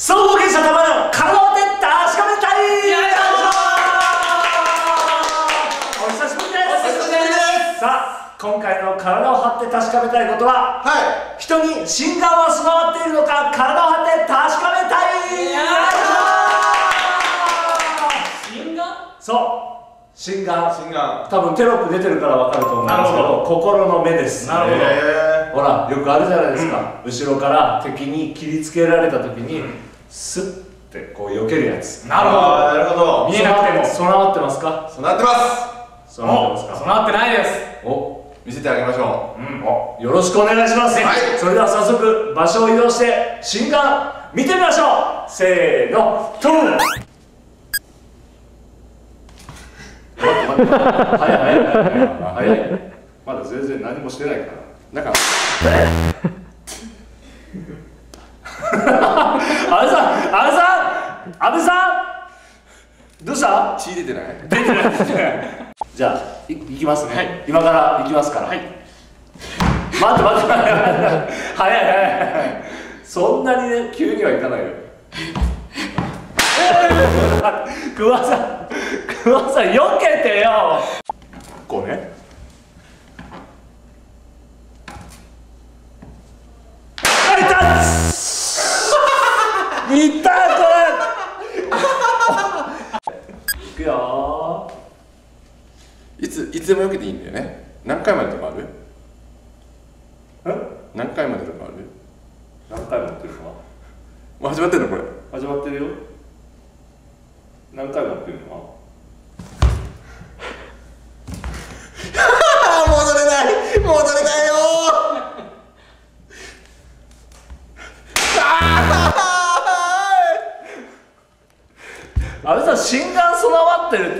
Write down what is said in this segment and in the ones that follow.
総合検査たまの体をて確かめたい。お久しぶりです。さあ今回の体を張って確かめたいことはは人に心眼は備わっているのか体を張って確かめたい。心眼そう。心眼い心眼多分テロップ出てるから分かると思うんですけど心の目です。なるほど。へほらよくあるじゃないですか、後ろから敵に切りつけられた時に、スッてこう避けるやつ。なるほどなるほど。見えなくても。備わってますか？そうなってます。備わってますか備わってないです。お見せてあげましょう。ん。およろしくお願いします、はい。それでは早速場所を移動して心眼見てみましょう。せーの。トゥー。ン早い早い早い早い。まだ全然何もしてないから。だから 安倍さん安倍さん安倍さんどうしたう血出てない。出てない出てないじゃあいいきますね、はい。今からいきますから。はい。待って待って。待って早い早い早い。そんなにね急にはいかないよ。桑さん桑さん避けてよ。こうねあいた。いったこれいくよ。いついつでも避けていいんだよね。何回までとかある？ーん何回までとかある？何回もやってるか？もう始まってんのこれ。始まってるよ。何回もやってるの？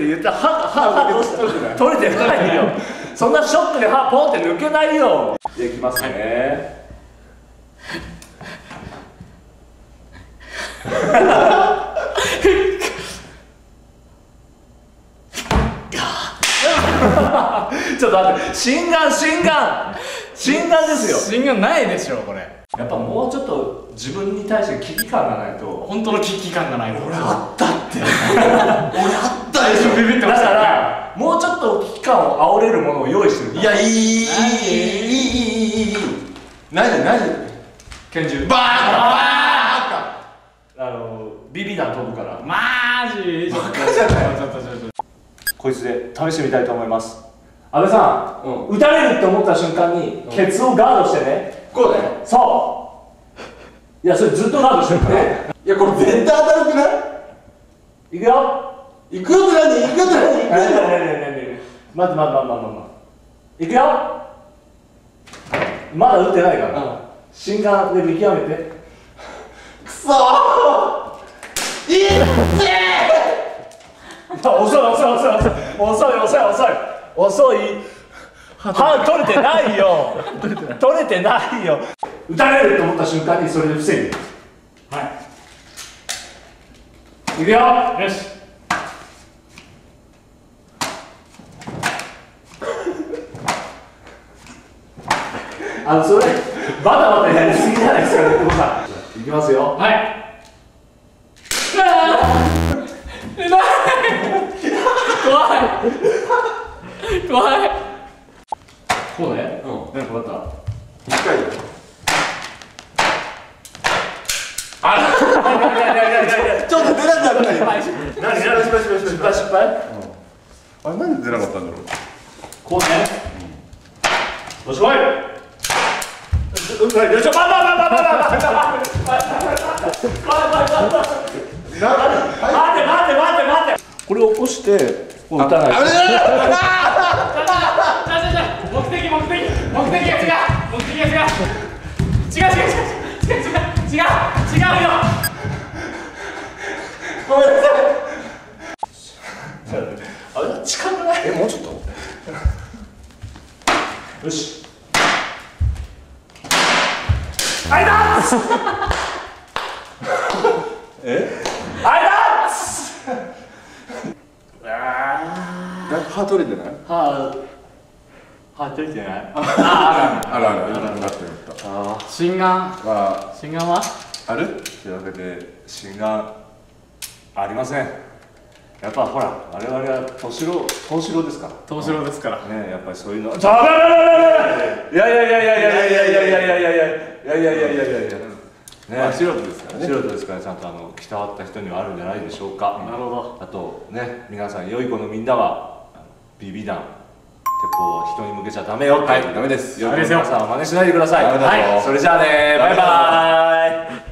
ってるって言って歯歯歯取れてないよ。そんなショックで歯ポンって抜けないよ。じゃあいきますね、ちょっと待って心眼心眼。心眼ですよ。心眼ないでしょこれ。やっぱもうちょっと自分に対して危機感がないと。本当の危機感がないと。俺あったって。俺あっただからもうちょっと危機感を煽れるものを用意してるいやいいいいいいいいいいいいい何何拳銃バーあのビビ弾飛ぶからマジバカじゃないちょっとちょっとこいつで試してみたいと思います安倍さん、うん撃たれるって思った瞬間に、ケツをガードしてねこうねそういやそれずっとガードしてるからいやこれ絶対当たるくないいくよ行くよって何？行くよって何？行くよって何？まずまずまずまずまず行くよ。まだ打ってないから、うん、心眼で見極めて。くそー！いってー！遅い遅い遅い遅い。遅い。遅い遅い歯取れてないよ。取れてないよ。打たれると思った瞬間にそれで防いではい。いくよ。よし。あのそれバタバタやりすぎじゃないですかねってことさんいきますよ。はい。怖い。怖い。こうね。うん。何かあった？一回よあらちょっと出なかったよ何失敗失敗失敗失敗失敗失敗あれなんで出なかったんだろうこうねよしこいこれを起こして打たないあれだじゃあじゃあじゃあ目的目的目的が違う目的が違う違う違う違う違う違う違う違うよごめんなさいあれ近くないえもうちょっとよしえ？あいだっなんか歯取れてない？歯歯取れてない。あああらあらよかったよかった心眼まあ心眼は？ある？というわけで心眼ありません。やっぱほら我々は敏郎敏郎ですか？ら東城ですから。ねやっぱりそういうの。いやいやいやいやいやいやいやいやいやいやいやいやいやいやいやいやいや。ねまあ素人ですからね。素人ですからちゃんとあの鍛わった人にはあるんじゃないでしょうか。なるほど。あとね皆さん良い子のみんなはビビ弾鉄砲は人に向けちゃダメよはいダメです。良い子の皆さんは真似しないでください。はいそれじゃあねバイバイ